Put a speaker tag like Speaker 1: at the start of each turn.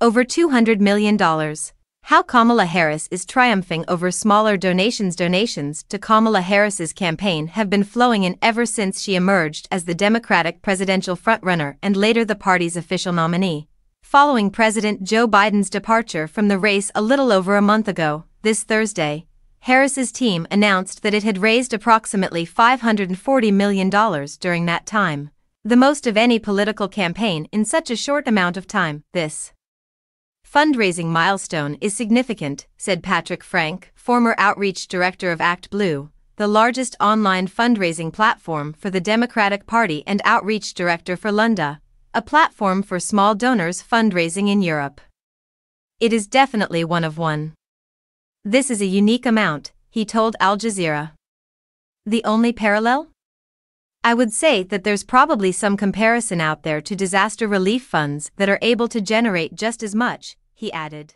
Speaker 1: Over $200 million. How Kamala Harris is triumphing over smaller donations. Donations to Kamala Harris's campaign have been flowing in ever since she emerged as the Democratic presidential frontrunner and later the party's official nominee. Following President Joe Biden's departure from the race a little over a month ago, this Thursday, Harris's team announced that it had raised approximately $540 million during that time, the most of any political campaign in such a short amount of time. This fundraising milestone is significant, said Patrick Frank, former outreach director of Act Blue, the largest online fundraising platform for the Democratic Party and outreach director for Lunda, a platform for small donors fundraising in Europe. It is definitely one of one. This is a unique amount, he told Al Jazeera. The only parallel? I would say that there's probably some comparison out there to disaster relief funds that are able to generate just as much, he added.